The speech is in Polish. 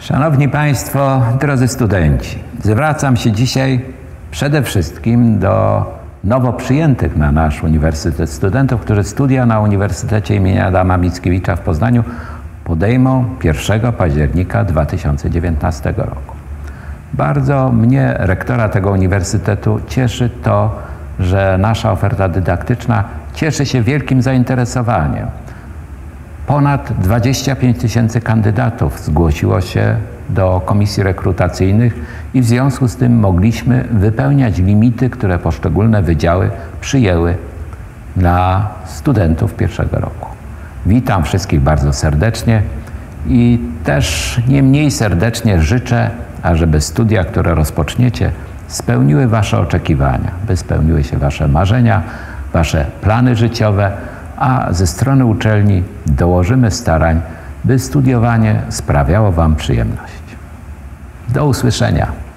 Szanowni Państwo, drodzy studenci, zwracam się dzisiaj przede wszystkim do nowo przyjętych na nasz Uniwersytet studentów, którzy studia na Uniwersytecie im. Adama Mickiewicza w Poznaniu podejmą 1 października 2019 roku. Bardzo mnie, rektora tego uniwersytetu, cieszy to, że nasza oferta dydaktyczna cieszy się wielkim zainteresowaniem. Ponad 25 tysięcy kandydatów zgłosiło się do komisji rekrutacyjnych i w związku z tym mogliśmy wypełniać limity, które poszczególne wydziały przyjęły dla studentów pierwszego roku. Witam wszystkich bardzo serdecznie i też nie mniej serdecznie życzę, ażeby studia, które rozpoczniecie, spełniły Wasze oczekiwania, by spełniły się Wasze marzenia, Wasze plany życiowe, a ze strony uczelni dołożymy starań, by studiowanie sprawiało Wam przyjemność. Do usłyszenia.